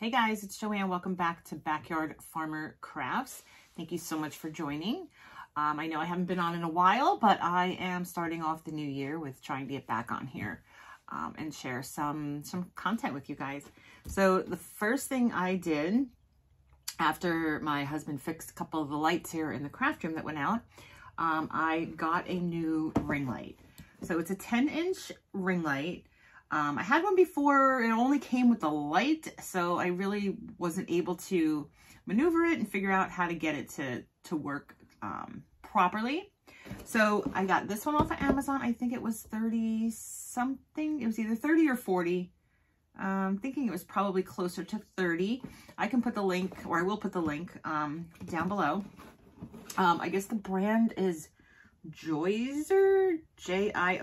Hey guys, it's Joanne. Welcome back to Backyard Farmer Crafts. Thank you so much for joining. Um, I know I haven't been on in a while, but I am starting off the new year with trying to get back on here um, and share some, some content with you guys. So the first thing I did after my husband fixed a couple of the lights here in the craft room that went out, um, I got a new ring light. So it's a 10 inch ring light um, I had one before, it only came with the light, so I really wasn't able to maneuver it and figure out how to get it to, to work um, properly. So I got this one off of Amazon. I think it was 30 something. It was either 30 or 40. I'm thinking it was probably closer to 30. I can put the link, or I will put the link um, down below. Um, I guess the brand is Joizer, J-I-O-Z-E-R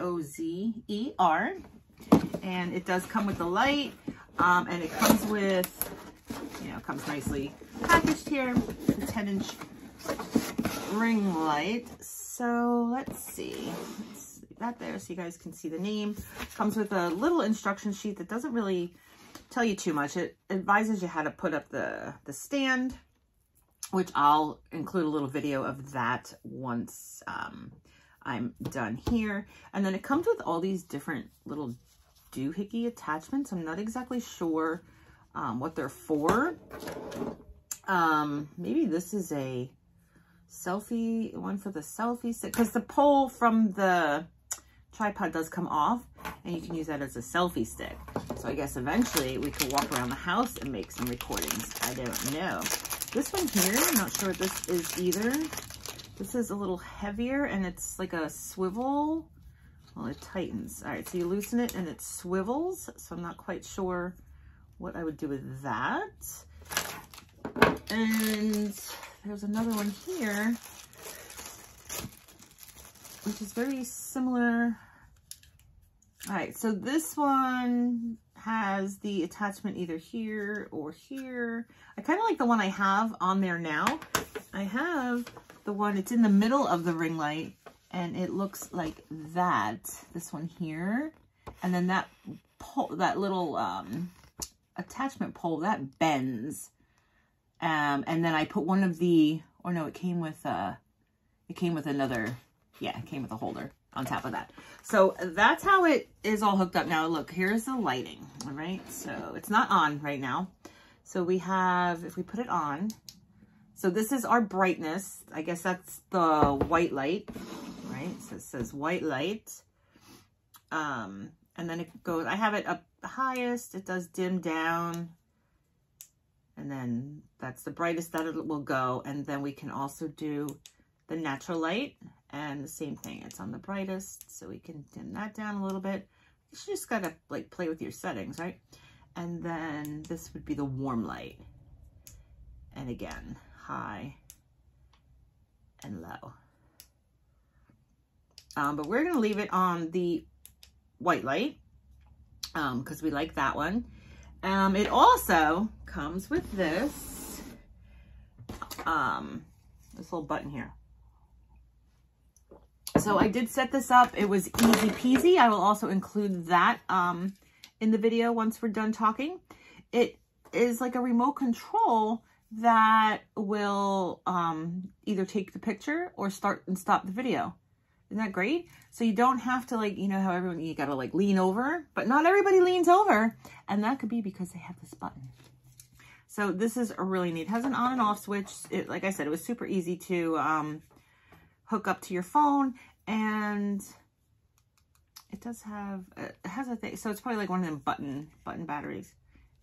and it does come with the light um, and it comes with you know comes nicely packaged here. The 10 inch ring light. So let's see that there so you guys can see the name. Comes with a little instruction sheet that doesn't really tell you too much. It advises you how to put up the the stand which I'll include a little video of that once um, I'm done here. And then it comes with all these different little doohickey attachments. I'm not exactly sure um, what they're for. Um, maybe this is a selfie, one for the selfie stick, because the pole from the tripod does come off and you can use that as a selfie stick. So I guess eventually we could walk around the house and make some recordings. I don't know. This one here, I'm not sure what this is either. This is a little heavier and it's like a swivel well, it tightens. All right, so you loosen it and it swivels. So I'm not quite sure what I would do with that. And there's another one here, which is very similar. All right, so this one has the attachment either here or here. I kind of like the one I have on there now. I have the one, it's in the middle of the ring light and it looks like that, this one here. And then that pole, that little um, attachment pole, that bends. Um, and then I put one of the, or no, it came with, uh, it came with another, yeah, it came with a holder on top of that. So that's how it is all hooked up. Now look, here's the lighting, all right? So it's not on right now. So we have, if we put it on, so this is our brightness. I guess that's the white light right? So it says white light. Um, and then it goes, I have it up the highest. It does dim down. And then that's the brightest that it will go. And then we can also do the natural light and the same thing. It's on the brightest, so we can dim that down a little bit. You just gotta like play with your settings, right? And then this would be the warm light. And again, high and low. Um, but we're going to leave it on the white light because um, we like that one. Um, it also comes with this, um, this little button here. So I did set this up. It was easy peasy. I will also include that um, in the video once we're done talking. It is like a remote control that will um, either take the picture or start and stop the video. Isn't that great? So you don't have to like, you know how everyone, you gotta like lean over, but not everybody leans over. And that could be because they have this button. So this is a really neat. It has an on and off switch. It, like I said, it was super easy to um, hook up to your phone and it does have, it has a thing. So it's probably like one of them button, button batteries.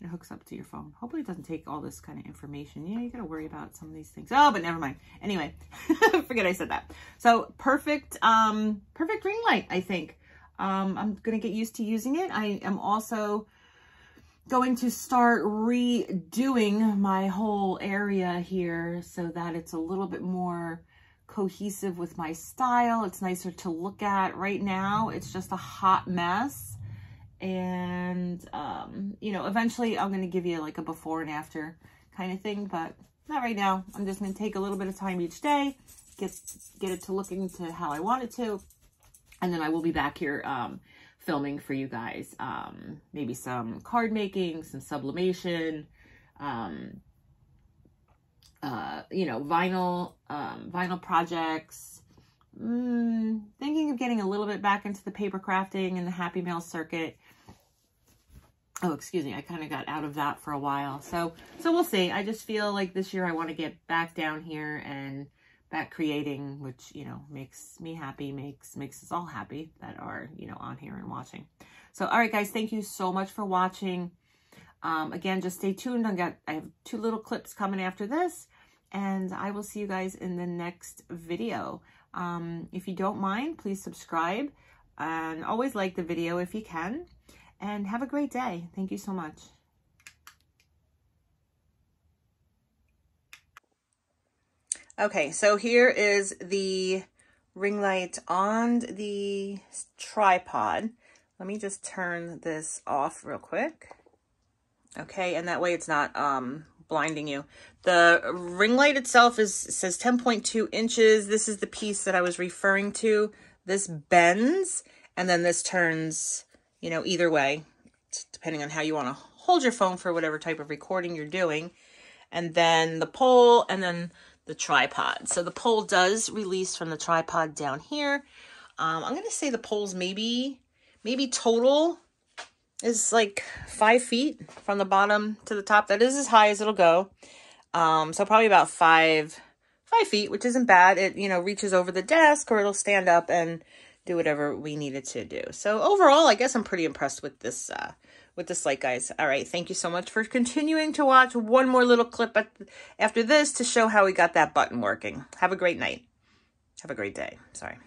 Hooks up to your phone. Hopefully it doesn't take all this kind of information. Yeah, you got to worry about some of these things. Oh, but never mind. Anyway, forget I said that. So perfect, um, perfect ring light, I think. Um, I'm going to get used to using it. I am also going to start redoing my whole area here so that it's a little bit more cohesive with my style. It's nicer to look at right now. It's just a hot mess and um, you know eventually I'm gonna give you like a before and after kind of thing but not right now I'm just gonna take a little bit of time each day get get it to looking to how I want it to and then I will be back here um, filming for you guys um, maybe some card making some sublimation um, uh, you know, vinyl, um, vinyl projects. Mm, thinking of getting a little bit back into the paper crafting and the Happy Mail circuit. Oh, excuse me. I kind of got out of that for a while. So, so we'll see. I just feel like this year I want to get back down here and back creating, which, you know, makes me happy, makes, makes us all happy that are, you know, on here and watching. So, all right, guys, thank you so much for watching. Um, again, just stay tuned. I got, I have two little clips coming after this and I will see you guys in the next video. Um, if you don't mind, please subscribe and always like the video if you can and have a great day. Thank you so much. Okay, so here is the ring light on the tripod. Let me just turn this off real quick. Okay, and that way it's not um, blinding you. The ring light itself is says 10.2 inches. This is the piece that I was referring to. This bends, and then this turns you know, either way, depending on how you want to hold your phone for whatever type of recording you're doing. And then the pole and then the tripod. So the pole does release from the tripod down here. Um, I'm going to say the pole's maybe, maybe total is like five feet from the bottom to the top. That is as high as it'll go. Um, so probably about five, five feet, which isn't bad. It, you know, reaches over the desk or it'll stand up and do whatever we needed to do. So overall, I guess I'm pretty impressed with this, uh, with this light, guys. All right, thank you so much for continuing to watch. One more little clip after this to show how we got that button working. Have a great night. Have a great day. Sorry.